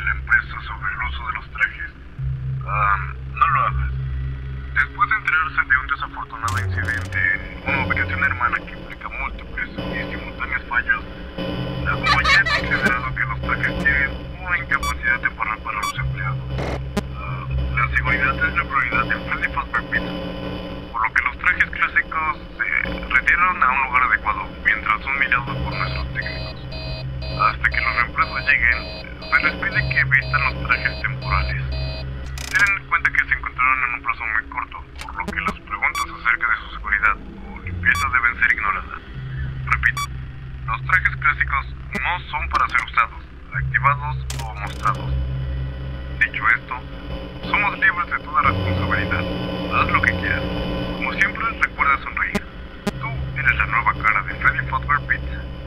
la empresa sobre el uso de los trajes. Ah, no lo hagas. Después de enterarse de un desafortunado incidente, una operación hermana que implica múltiples y simultáneos fallos, la compañía ha considerado que los trajes tienen una incapacidad temporal para los empleados. Ah, la seguridad es la prioridad en Freddy Fazbear Pizza, por lo que los trajes clásicos se retiraron a un lugar adecuado mientras son mirados por nuestros técnicos. Hasta que los reemplazos lleguen, se les pide que vistan los trajes temporales. Ten en cuenta que se encontraron en un plazo muy corto, por lo que las preguntas acerca de su seguridad o limpieza deben ser ignoradas. Repito, los trajes clásicos no son para ser usados, activados o mostrados. Dicho esto, somos libres de toda responsabilidad. Haz lo que quieras. Como siempre, recuerda sonreír. Tú eres la nueva cara de Freddy Fazbear Pizza.